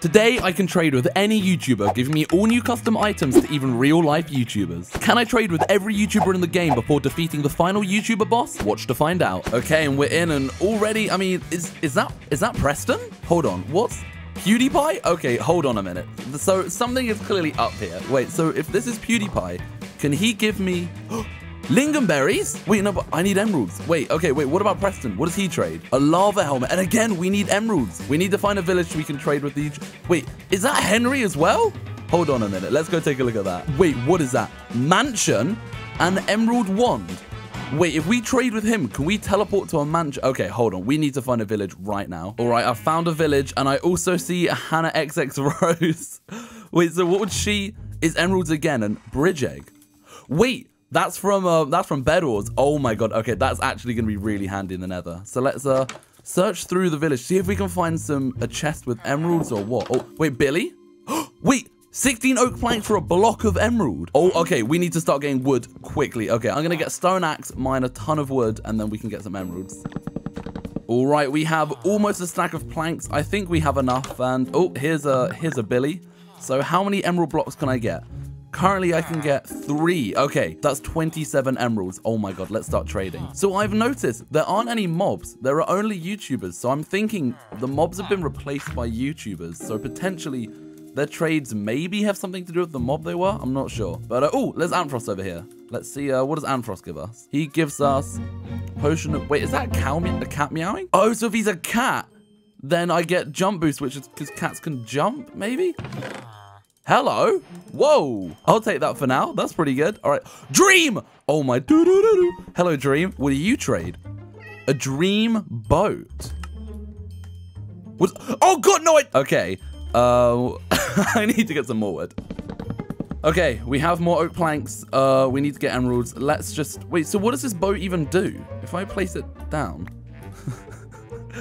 Today, I can trade with any YouTuber, giving me all new custom items to even real-life YouTubers. Can I trade with every YouTuber in the game before defeating the final YouTuber boss? Watch to find out. Okay, and we're in, and already, I mean, is is that is that Preston? Hold on, what's PewDiePie? Okay, hold on a minute. So something is clearly up here. Wait, so if this is PewDiePie, can he give me... Oh, Lingonberries? Wait, no, but I need emeralds. Wait, okay, wait, what about Preston? What does he trade? A lava helmet. And again, we need emeralds. We need to find a village we can trade with each. Wait, is that Henry as well? Hold on a minute. Let's go take a look at that. Wait, what is that? Mansion and emerald wand. Wait, if we trade with him, can we teleport to a mansion? Okay, hold on. We need to find a village right now. All right, I found a village, and I also see Hannah XX Rose. Wait, so what would she... Is emeralds again and bridge egg? Wait, that's from uh, that's from Bed Wars. Oh my god. Okay, that's actually gonna be really handy in the Nether. So let's uh search through the village, see if we can find some a chest with emeralds or what. Oh wait, Billy. wait. 16 oak planks for a block of emerald. Oh, okay. We need to start getting wood quickly. Okay, I'm going to get stone axe, mine a ton of wood, and then we can get some emeralds. All right, we have almost a stack of planks. I think we have enough. And oh, here's a here's a Billy. So how many emerald blocks can I get? Currently, I can get three. Okay, that's 27 emeralds. Oh my god, let's start trading. So I've noticed there aren't any mobs. There are only YouTubers. So I'm thinking the mobs have been replaced by YouTubers. So potentially their trades maybe have something to do with the mob they were. I'm not sure. But uh, oh, there's Antfrost over here. Let's see. Uh, what does Antfrost give us? He gives us potion of... Wait, is that a cow? A cat meowing? Oh, so if he's a cat, then I get jump boost, which is because cats can jump, maybe? Hello? Whoa. I'll take that for now. That's pretty good. All right. Dream! Oh my doo doo doo. Hello, Dream. What do you trade? A dream boat. What? Oh, God, no, I... Okay. Uh, I need to get some more wood. Okay, we have more oak planks. Uh, we need to get emeralds. Let's just... Wait, so what does this boat even do? If I place it down...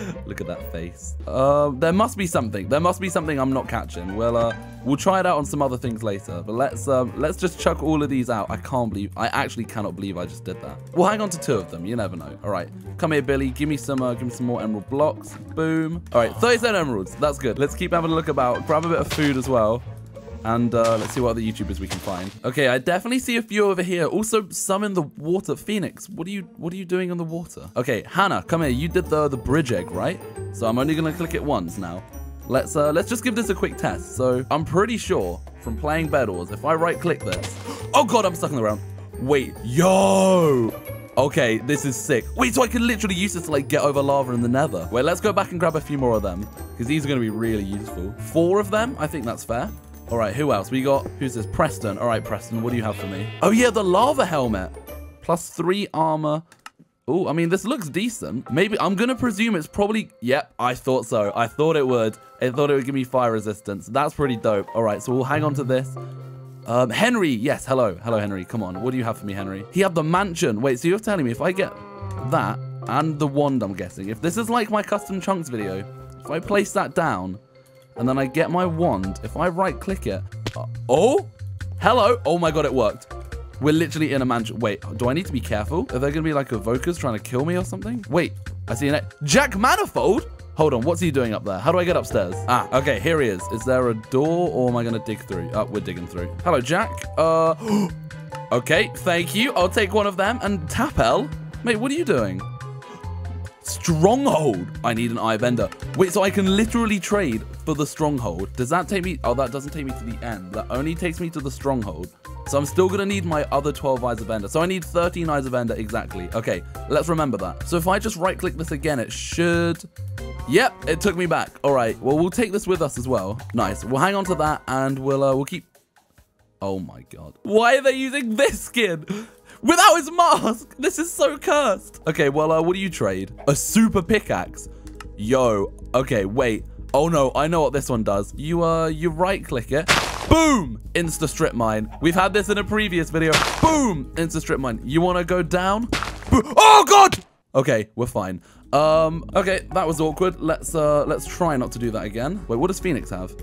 Look at that face. Uh, there must be something. There must be something I'm not catching. Well, uh, we'll try it out on some other things later. But let's um, let's just chuck all of these out. I can't believe, I actually cannot believe I just did that. We'll hang on to two of them. You never know. All right, come here, Billy. Give me some, uh, give me some more emerald blocks. Boom. All right, 37 emeralds. That's good. Let's keep having a look about. Grab a bit of food as well. And uh, let's see what other YouTubers we can find. Okay, I definitely see a few over here. Also, some in the water. Phoenix, what are you what are you doing in the water? Okay, Hannah, come here. You did the the bridge egg, right? So I'm only gonna click it once now. Let's uh let's just give this a quick test. So I'm pretty sure from playing Bed Wars, if I right click this. Oh god, I'm stuck in the ground. Wait, yo! Okay, this is sick. Wait, so I can literally use this to like get over lava in the nether. Wait, let's go back and grab a few more of them because these are going to be really useful. Four of them, I think that's fair. All right, who else? We got, who's this? Preston. All right, Preston, what do you have for me? Oh, yeah, the lava helmet. Plus three armor. Oh, I mean, this looks decent. Maybe, I'm going to presume it's probably, yep, I thought so. I thought it would. I thought it would give me fire resistance. That's pretty dope. All right, so we'll hang on to this. Um, Henry, yes, hello. Hello, Henry. Come on, what do you have for me, Henry? He had the mansion. Wait, so you're telling me if I get that and the wand, I'm guessing, if this is like my custom chunks video, if I place that down, and then I get my wand. If I right click it, uh, oh, hello. Oh my God, it worked. We're literally in a mansion. Wait, do I need to be careful? Are there gonna be like evokers trying to kill me or something? Wait, I see an Jack Manifold. Hold on, what's he doing up there? How do I get upstairs? Ah, okay, here he is. Is there a door or am I gonna dig through? Oh, we're digging through. Hello, Jack. Uh, okay, thank you. I'll take one of them. And Tapl, mate, what are you doing? Stronghold. I need an eye of ender. Wait, so I can literally trade for the stronghold. Does that take me? Oh, that doesn't take me to the end. That only takes me to the stronghold. So I'm still going to need my other 12 eyes of ender. So I need 13 eyes of ender exactly. Okay, let's remember that. So if I just right click this again, it should... Yep, it took me back. All right, well, we'll take this with us as well. Nice. We'll hang on to that and we'll, uh, we'll keep... Oh my god. Why are they using this skin? without his mask. This is so cursed. Okay, well, uh, what do you trade? A super pickaxe. Yo, okay, wait. Oh no, I know what this one does. You, uh, you right click it. Boom! Insta strip mine. We've had this in a previous video. Boom! Insta strip mine. You want to go down? Boom. Oh god! Okay, we're fine. Um, okay, that was awkward. Let's, uh, let's try not to do that again. Wait, what does Phoenix have?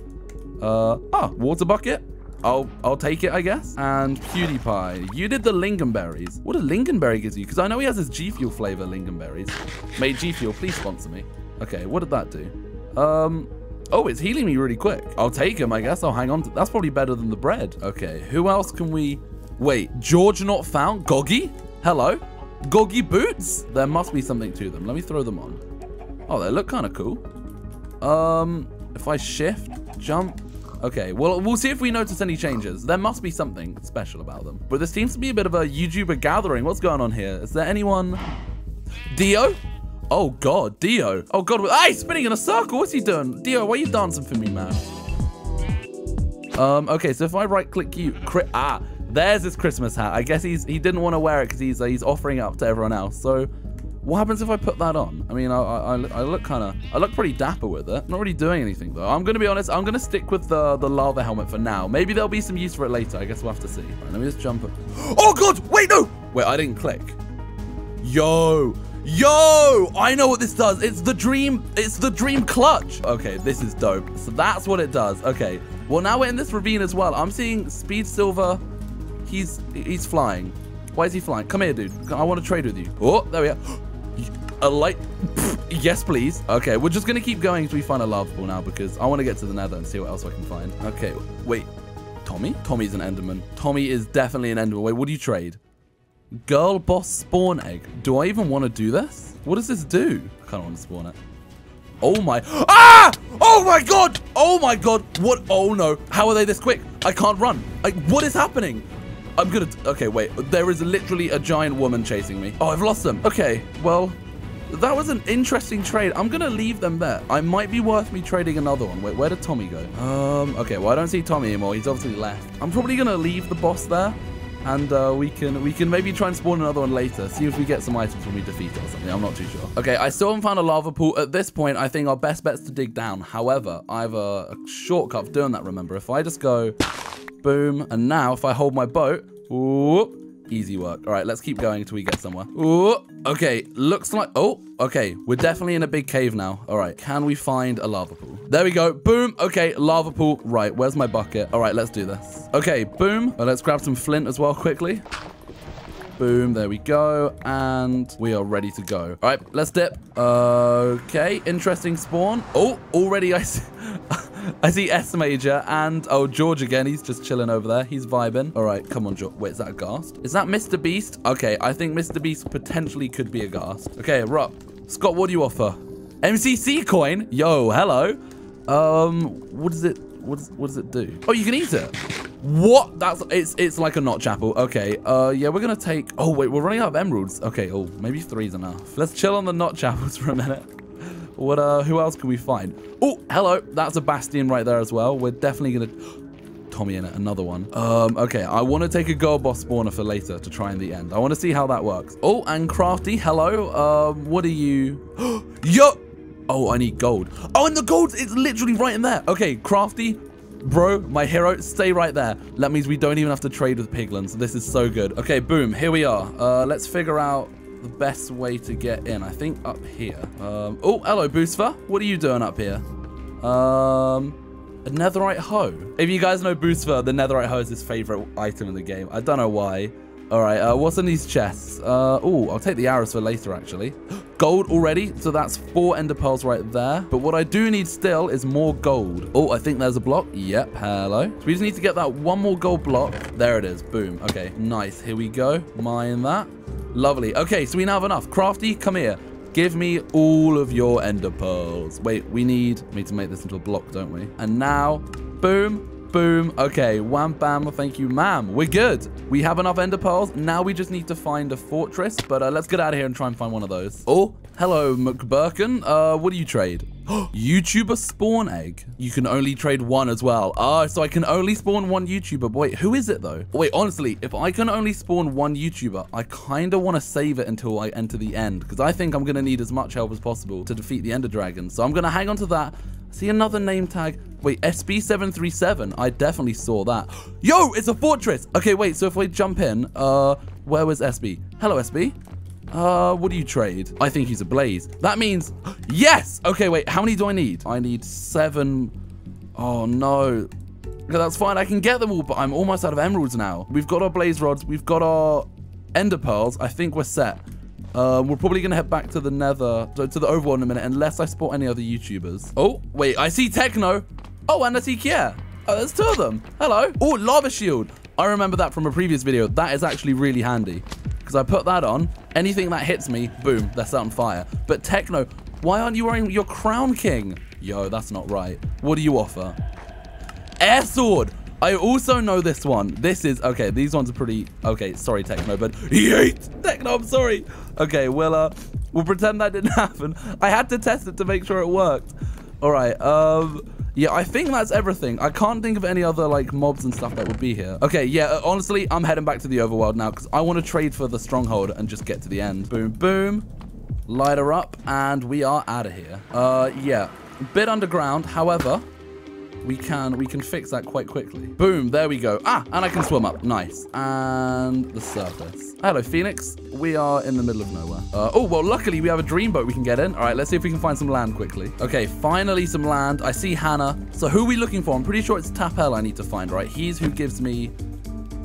Uh, ah, water bucket. I'll I'll take it, I guess. And PewDiePie, you did the lingonberries. What does lingonberry gives you? Because I know he has his G Fuel flavor lingonberries. Made G Fuel, please sponsor me. Okay, what did that do? Um, Oh, it's healing me really quick. I'll take him, I guess. I'll hang on. To, that's probably better than the bread. Okay, who else can we... Wait, George not found? Goggy? Hello? Goggy boots? There must be something to them. Let me throw them on. Oh, they look kind of cool. Um, if I shift, jump. Okay, well, we'll see if we notice any changes. There must be something special about them. But this seems to be a bit of a YouTuber gathering. What's going on here? Is there anyone... Dio? Oh, God, Dio. Oh, God. He's spinning in a circle. What's he doing? Dio, why are you dancing for me, man? Um, okay, so if I right-click you... Ah, there's his Christmas hat. I guess he's he didn't want to wear it because he's uh, he's offering it up to everyone else. So what happens if I put that on? I mean, I, I, I look kind of, I look pretty dapper with it. not really doing anything though. I'm going to be honest, I'm going to stick with the, the lava helmet for now. Maybe there'll be some use for it later. I guess we'll have to see. Right, let me just jump. Oh God, wait, no. Wait, I didn't click. Yo, yo, I know what this does. It's the dream, it's the dream clutch. Okay, this is dope. So that's what it does. Okay, well now we're in this ravine as well. I'm seeing Speed Silver He's he's flying. Why is he flying? Come here, dude. I want to trade with you. Oh, there we are. A light. yes, please. Okay, we're just going to keep going until we find a lava pool now because I want to get to the nether and see what else I can find. Okay, wait. Tommy? Tommy's an enderman. Tommy is definitely an enderman. Wait, what do you trade? Girl boss spawn egg. Do I even want to do this? What does this do? I kind of want to spawn it. Oh my. Ah! Oh my god! Oh my god! What? Oh no. How are they this quick? I can't run. Like, what is happening? I'm gonna... Okay, wait. There is literally a giant woman chasing me. Oh, I've lost them. Okay, well... That was an interesting trade. I'm gonna leave them there. I might be worth me trading another one. Wait, where did Tommy go? Um, okay, well, I don't see Tommy anymore. He's obviously left. I'm probably gonna leave the boss there. And uh, we can we can maybe try and spawn another one later. See if we get some items when we defeat it or something. I'm not too sure. Okay, I still haven't found a lava pool. At this point, I think our best bet's to dig down. However, I have a, a shortcut for doing that, remember. If I just go boom, and now if I hold my boat, Ooh, easy work. All right, let's keep going until we get somewhere. Ooh, okay, looks like, oh, okay. We're definitely in a big cave now. All right, can we find a lava pool? There we go. Boom. Okay, lava pool. Right, where's my bucket? All right, let's do this. Okay, boom. let's grab some flint as well quickly. Boom, there we go. And we are ready to go. All right, let's dip. Okay, interesting spawn. Oh, already I see, I see S Major and, oh, George again. He's just chilling over there. He's vibing. All right, come on, George. Wait, is that a ghast? Is that Mr. Beast? Okay, I think Mr. Beast potentially could be a ghast. Okay, Rock. Scott, what do you offer? MCC coin? Yo, hello. Um, what does it, what does, what does it do? Oh, you can eat it. What? That's it's it's like a notch apple. Okay. Uh yeah, we're gonna take oh wait, we're running out of emeralds. Okay, oh maybe three's enough. Let's chill on the notch apples for a minute. What uh who else can we find? Oh, hello. That's a bastion right there as well. We're definitely gonna Tommy in it, another one. Um, okay, I want to take a gold boss spawner for later to try in the end. I want to see how that works. Oh, and Craftee, hello. Um, what are you? Yo! Oh, I need gold. Oh, and the gold is literally right in there. Okay, Craftee, Bro, my hero, stay right there. That means we don't even have to trade with piglins. This is so good. Okay, boom, here we are. Uh, let's figure out the best way to get in. I think up here. Um, oh, hello, Boostfa. What are you doing up here? Um, a netherite hoe. If you guys know Boostfa, the netherite hoe is his favorite item in the game. I don't know why. All right, uh, what's in these chests? Uh, oh, I'll take the arrows for later, actually. Gold already, so that's four ender pearls right there. But what I do need still is more gold. Oh, I think there's a block. Yep, hello. So we just need to get that one more gold block. There it is, boom. Okay, nice. Here we go. Mine that. Lovely. Okay, so we now have enough. Craftee, come here. Give me all of your ender pearls. Wait, we need me to make this into a block, don't we? And now, boom, Boom. Okay, wham bam, thank you, ma'am. We're good. We have enough ender pearls. Now we just need to find a fortress, but uh, let's get out of here and try and find one of those. Oh, hello, McBurkin. Uh, what do you trade? YouTuber spawn egg. You can only trade one as well. Ah, so I can only spawn one YouTuber. Wait, who is it though? Wait, honestly, if I can only spawn one YouTuber, I kind of want to save it until I enter the end because I think I'm going to need as much help as possible to defeat the Ender Dragon. So I'm going to hang on to that See another name tag. Wait, SB737. I definitely saw that. Yo, it's a fortress. Okay, wait. So if we jump in, uh, where was SB? Hello, SB. Uh, what do you trade? I think he's a blaze. That means, yes. Okay, wait. How many do I need? I need seven. Oh, no. Okay, that's fine. I can get them all, but I'm almost out of emeralds now. We've got our blaze rods. We've got our ender pearls. I think we're set. Um, we're probably going to head back to the nether, to, the overworld in a minute, unless I spot any other YouTubers. Oh, wait, I see Techno. Oh, and I see Kier. Oh, there's two of them. Hello. Oh, lava shield. I remember that from a previous video. That is actually really handy because I put that on. Anything that hits me, boom, they're set on fire. But Techno, why aren't you wearing your Crown King? Yo, that's not right. What do you offer? Air Sword. I also know this one. This is, okay, these ones are pretty, okay, sorry, Techno, but hates Techno, I'm sorry. Okay, we'll, uh, we'll pretend that didn't happen. I had to test it to make sure it worked. All right, um, yeah, I think that's everything. I can't think of any other like mobs and stuff that would be here. Okay, yeah, uh, honestly, I'm heading back to the overworld now because I want to trade for the stronghold and just get to the end. Boom, boom. Light her up, and we are out of here. Uh, yeah, bit underground. However, we can we can fix that quite quickly. Boom, there we go. Ah, and I can swim up. Nice. And the surface. Hello, Phoenix. We are in the middle of nowhere. Uh, oh, well, luckily we have a dream boat we can get in. All right, let's see if we can find some land quickly. Okay, finally some land. I see Hannah. So who are we looking for? I'm pretty sure it's Tapl I need to find, right? He's who gives me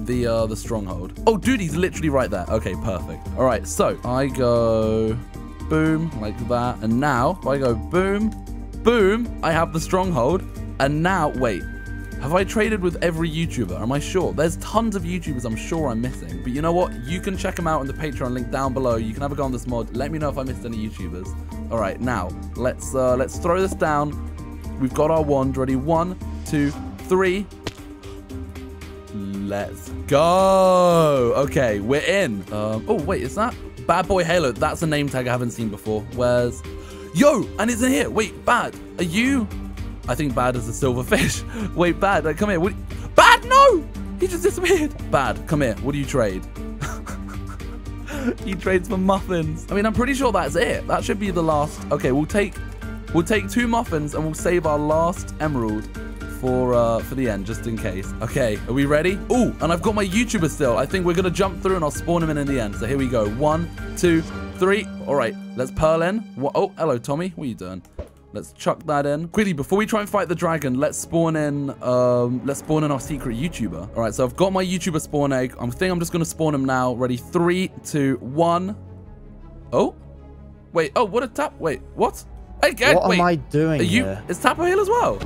the uh, the stronghold. Oh, dude, he's literally right there. Okay, perfect. All right, so I go boom, like that. And now, if I go boom, boom, I have the stronghold. And now, wait, have I traded with every YouTuber? Am I sure? There's tons of YouTubers I'm sure I'm missing. But you know what? You can check them out in the Patreon link down below. You can have a go on this mod. Let me know if I missed any YouTubers. All right, now let's uh, let's throw this down. We've got our wand ready. One, two, three. Let's go. Okay, we're in. Um, oh, wait, is that Bad Boy Halo? That's a name tag I haven't seen before. Where's... Yo, and it's in here. Wait, Bad, are you... I think Bad is a silver fish. Wait, Bad, like, come here. What... Bad, no! He just disappeared. Bad, come here. What do you trade? he trades for muffins. I mean, I'm pretty sure that's it. That should be the last. Okay, we'll take we'll take two muffins and we'll save our last emerald for uh, for the end, just in case. Okay, are we ready? Oh, and I've got my YouTuber still. I think we're gonna jump through and I'll spawn him in in the end. So here we go. One, two, three. All right, let's pearl in. What? Oh, hello, Tommy. What are you doing? Let's chuck that in. Quickly, before we try and fight the dragon, let's spawn in, um, let's spawn in our secret YouTuber. All right, so I've got my YouTuber spawn egg. I think I'm just going to spawn him now. Ready? Three, two, one. Oh, wait. Oh, what a tap. Wait, what? Hey, what wait. am I doing Are you, here? Is Tapo here as well?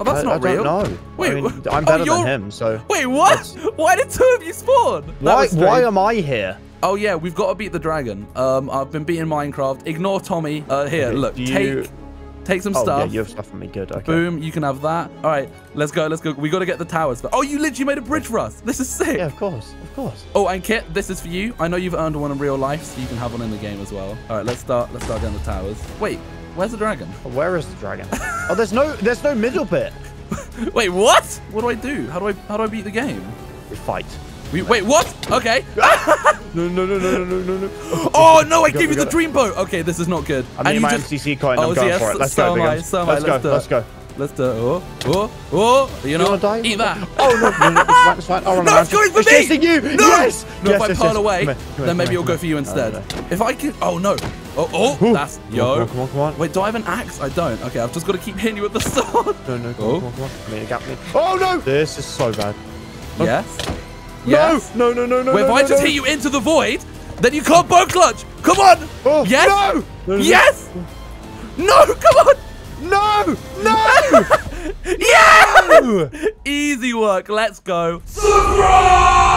Oh, that's I, not I real. No. Wait, I mean, I'm better oh, than him, so. Wait, what? Why did two of you spawn? Why? Why am I here? Oh yeah, we've got to beat the dragon. Um, I've been beating Minecraft. Ignore Tommy. Uh, here, okay, look, take you... take some oh, stuff. yeah, you have stuff for me. Good. Okay. Boom, you can have that. All right, let's go. Let's go. We got to get the towers. Oh, you literally made a bridge for us. This is sick. Yeah, of course, of course. Oh, and Kit, this is for you. I know you've earned one in real life, so you can have one in the game as well. All right, let's start. Let's start down the towers. Wait, where's the dragon? Oh, where is the dragon? oh, there's no, there's no middle bit. Wait, what? What do I do? How do I how do I beat the game? We fight. We, wait, what? Okay. no, no, no, no, no, no, no. Oh, no, I gave you the dream boat. Okay, this is not good. I need my just... MCC coin. Oh, I'm going yes, for it. Let's so go, I, so let's, go, let's uh, go. Let's do it. Oh, oh, oh. You know, you eat that. Oh, no, no, no, it's fine, it's fine. Oh, no, it's going for it's me. chasing you. No. Yes. No, yes, if I yes, pearl yes. away, come here, come then maybe it'll go for you instead. If I can, oh, no. Oh, oh, that's, yo. Come on, come on, Wait, do I have an axe? I don't. Okay, I've just got to keep hitting you with the sword. No, no, come on, oh. come on, come on. Come here, got me. Oh, no. This is so bad. Yes. Yes. No, no, no, no, no. If I just hit you into the void, then you can't bow clutch. Come on. Oh, yes. No. no, no yes. No. Come on. No. No. yeah. No. Easy work. Let's go. Surprise!